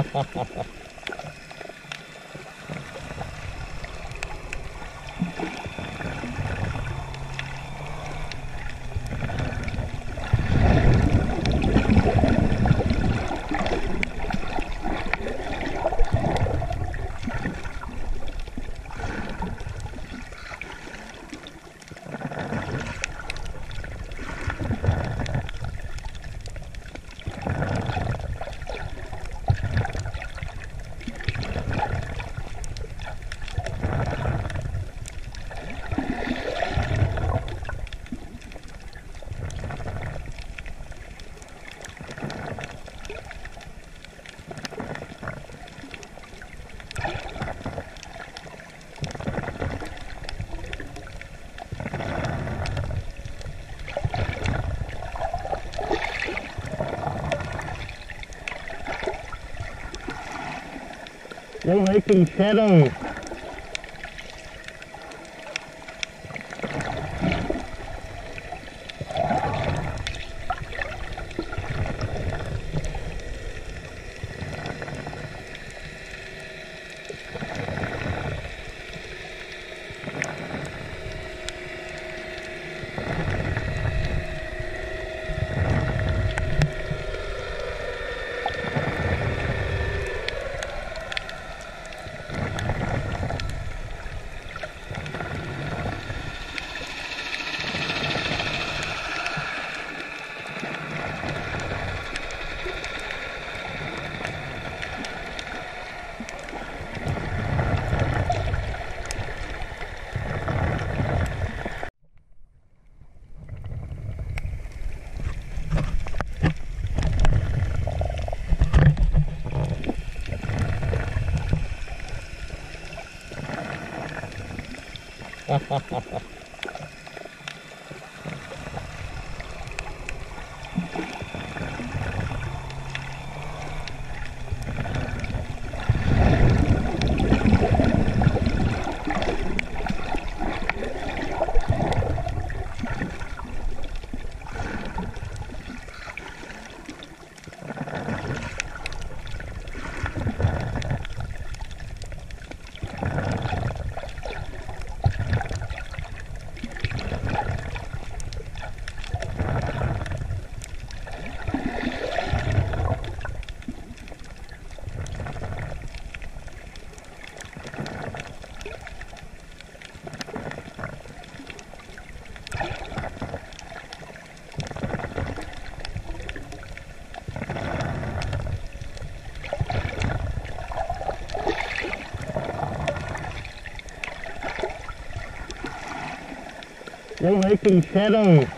Ha ha ha ha. They're making shadows. ha ha ha ha They're making shadows.